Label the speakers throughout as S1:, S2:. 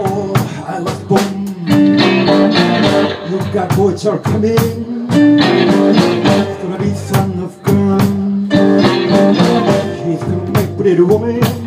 S1: Oh, I love boom. You've boys are coming. It's gonna be son of gun. He's gonna make pretty woman.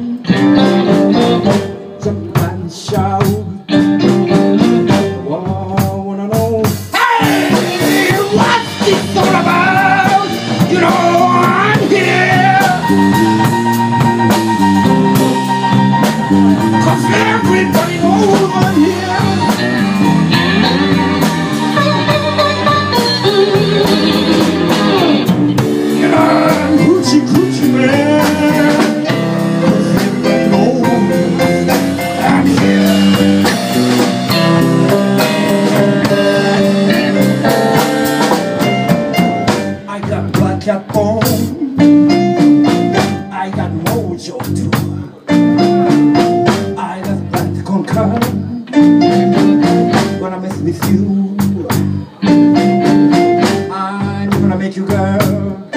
S1: I'm gonna make you girl.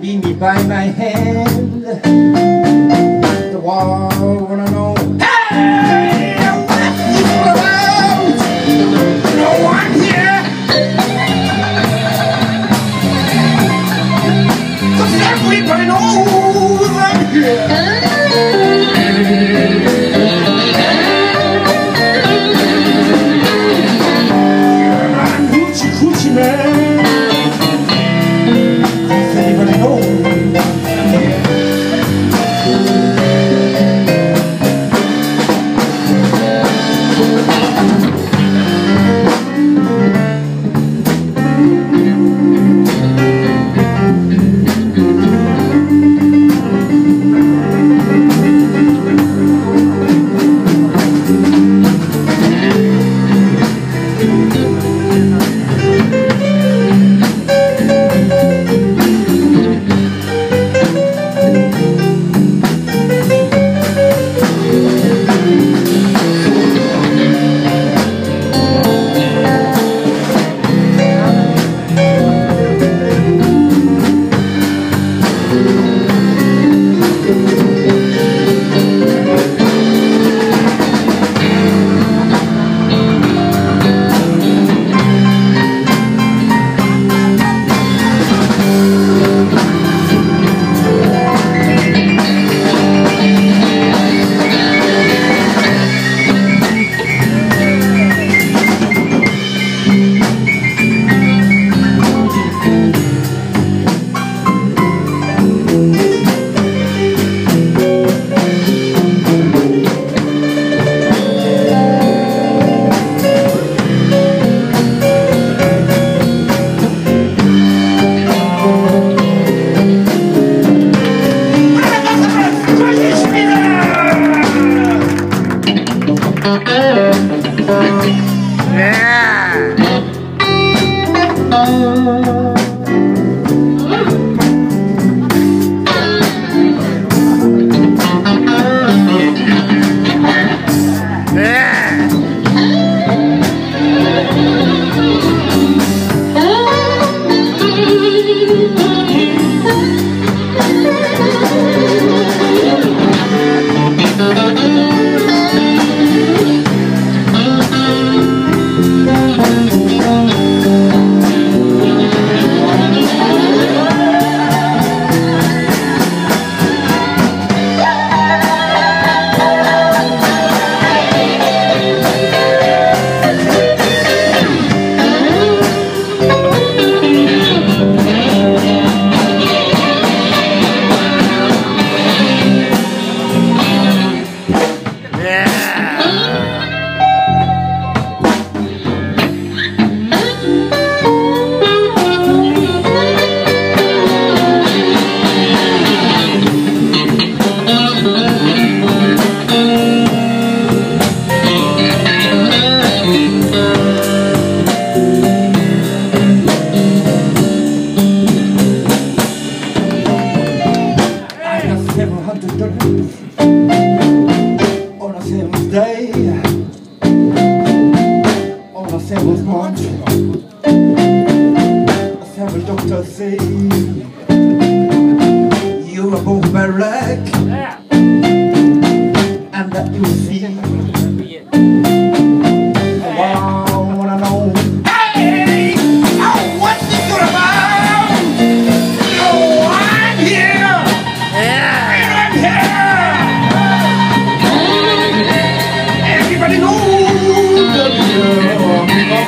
S1: Lead me by my hand. The world on a seventh day, on a seventh month. Seven doctors say you are both my leg, and that you see